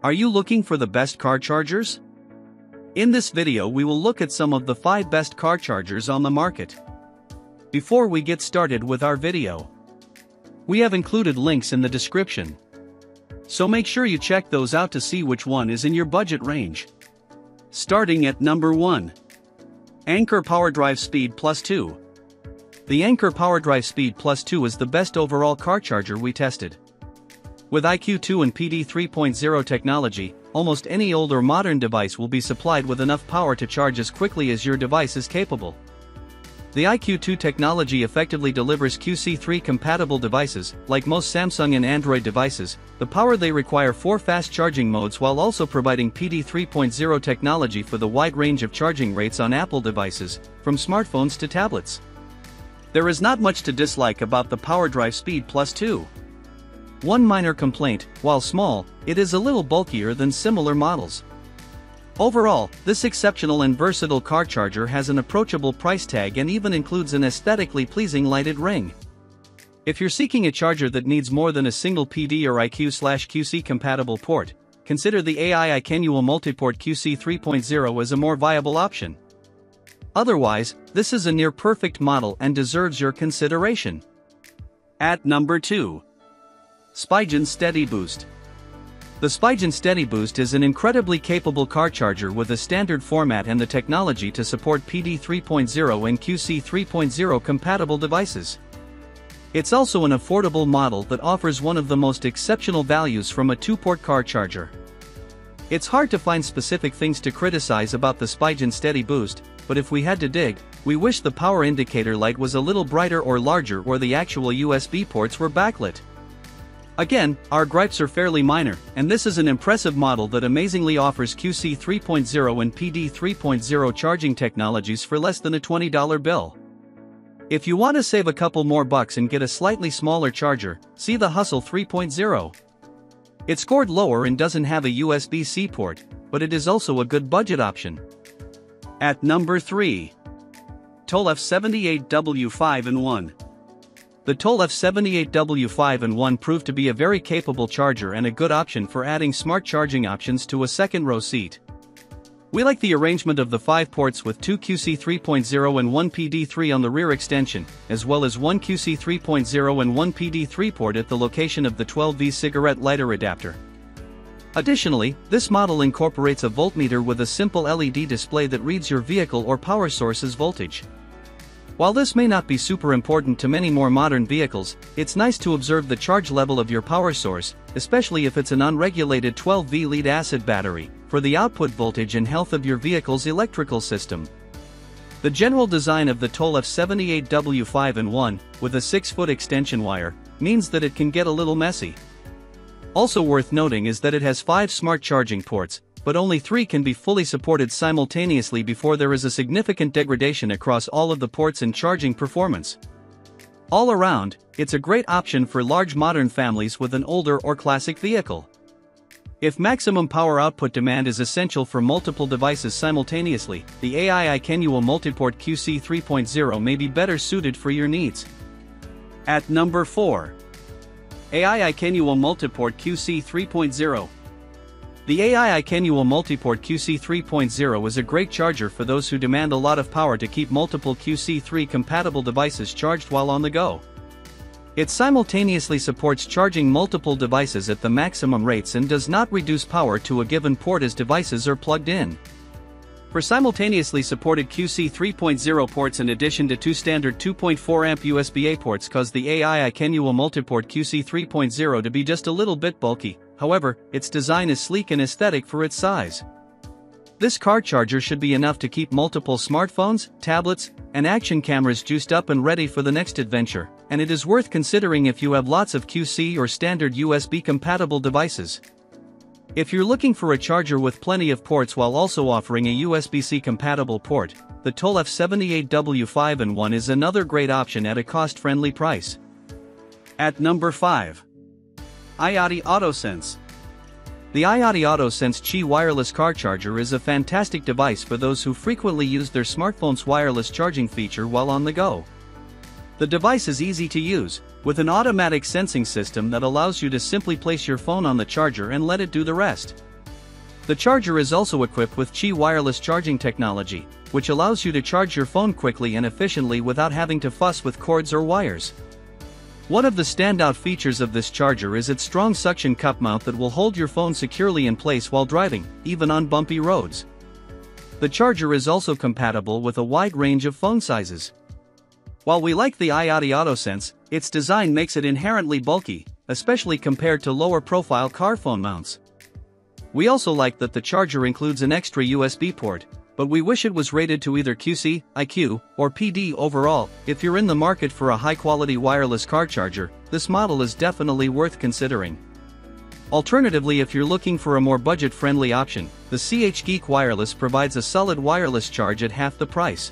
Are you looking for the best car chargers? In this video we will look at some of the 5 best car chargers on the market. Before we get started with our video, we have included links in the description. So make sure you check those out to see which one is in your budget range. Starting at number 1. Anker PowerDrive Speed Plus 2. The Anker PowerDrive Speed Plus 2 is the best overall car charger we tested. With IQ2 and PD 3.0 technology, almost any old or modern device will be supplied with enough power to charge as quickly as your device is capable. The IQ2 technology effectively delivers QC3 compatible devices, like most Samsung and Android devices, the power they require for fast charging modes while also providing PD 3.0 technology for the wide range of charging rates on Apple devices, from smartphones to tablets. There is not much to dislike about the PowerDrive Speed Plus 2. One minor complaint, while small, it is a little bulkier than similar models. Overall, this exceptional and versatile car charger has an approachable price tag and even includes an aesthetically pleasing lighted ring. If you're seeking a charger that needs more than a single PD or IQ/QC compatible port, consider the AI Ikenua Multiport QC 3.0 as a more viable option. Otherwise, this is a near perfect model and deserves your consideration. At number 2. Spigen SteadiBoost. The Spigen SteadiBoost is an incredibly capable car charger with a standard format and the technology to support PD 3.0 and QC 3.0 compatible devices. It's also an affordable model that offers one of the most exceptional values from a two-port car charger. It's hard to find specific things to criticize about the Spigen SteadiBoost, but if we had to dig, we wish the power indicator light was a little brighter or larger or the actual USB ports were backlit. Again, our gripes are fairly minor, and this is an impressive model that amazingly offers QC 3.0 and PD 3.0 charging technologies for less than a $20 bill. If you want to save a couple more bucks and get a slightly smaller charger, see the Hustle 3.0. It scored lower and doesn't have a USB-C port, but it is also a good budget option. At number 3. Toll F78W5 in 1. The Toll F78W5 and 1 proved to be a very capable charger and a good option for adding smart charging options to a second row seat. We like the arrangement of the 5 ports with 2 QC 3.0 and 1 PD3 on the rear extension, as well as 1 QC 3.0 and 1 PD3 port at the location of the 12V cigarette lighter adapter. Additionally, this model incorporates a voltmeter with a simple LED display that reads your vehicle or power source's voltage. While this may not be super important to many more modern vehicles, it's nice to observe the charge level of your power source, especially if it's an unregulated 12V lead acid battery, for the output voltage and health of your vehicle's electrical system. The general design of the Toll F78W5 in 1, with a 6-foot extension wire, means that it can get a little messy. Also worth noting is that it has 5 smart charging ports, but only three can be fully supported simultaneously before there is a significant degradation across all of the ports and charging performance. All around, it's a great option for large modern families with an older or classic vehicle. If maximum power output demand is essential for multiple devices simultaneously, the AI Ikenua Multiport QC 3.0 may be better suited for your needs. At number 4. AI Ikenua Multiport QC 3.0 the AI Ikenua Multiport QC3.0 is a great charger for those who demand a lot of power to keep multiple QC3 compatible devices charged while on the go. It simultaneously supports charging multiple devices at the maximum rates and does not reduce power to a given port as devices are plugged in. For simultaneously supported QC 3.0 ports in addition to two standard 2.4 amp USB-A ports cause the AI Ikenua Multiport QC 3.0 to be just a little bit bulky, however, its design is sleek and aesthetic for its size. This car charger should be enough to keep multiple smartphones, tablets, and action cameras juiced up and ready for the next adventure, and it is worth considering if you have lots of QC or standard USB compatible devices. If you're looking for a charger with plenty of ports while also offering a USB-C compatible port, the Toll F78W5 in 1 is another great option at a cost-friendly price. At number 5. iOttie AutoSense. The iOttie AutoSense Qi wireless car charger is a fantastic device for those who frequently use their smartphone's wireless charging feature while on the go. The device is easy to use, with an automatic sensing system that allows you to simply place your phone on the charger and let it do the rest. The charger is also equipped with Qi wireless charging technology, which allows you to charge your phone quickly and efficiently without having to fuss with cords or wires. One of the standout features of this charger is its strong suction cup mount that will hold your phone securely in place while driving, even on bumpy roads. The charger is also compatible with a wide range of phone sizes. While we like the iOttie AutoSense, its design makes it inherently bulky, especially compared to lower profile car phone mounts. We also like that the charger includes an extra USB port, but we wish it was rated to either QC, IQ, or PD overall. If you're in the market for a high quality wireless car charger, this model is definitely worth considering. Alternatively, if you're looking for a more budget friendly option, the CH Geek Wireless provides a solid wireless charge at half the price.